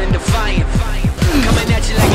loud and defiant. Coming at you like